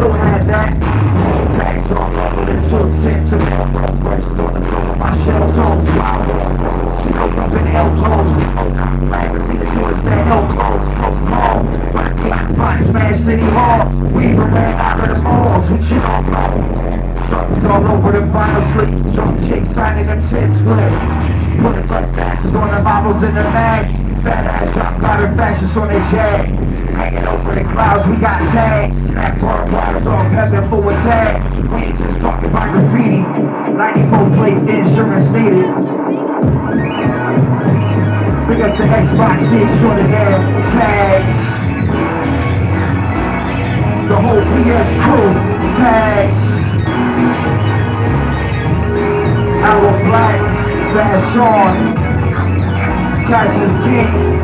Blu had that. Tags on the floor my shell toes. Wild on Scope up in elbows. Oh, nah, magazine the doors that hell spot, smash City Hall. Weaver ran out of the malls. Who shit all blow. All over the vinyl sleeves. Drunk chicks signing them tits flip. Putting blood stashes on the bottles in the bag. Fat ass got her fashions on their jag. Hanging over the clouds, we got tags. Snap barbed wires off heaven for a tag. We ain't just talking about graffiti. 94 plates, insurance needed. Big up to Xbox, see short of hair, tags. The whole PS crew, tags. Arrow Black, Fast Sean, Cashus King.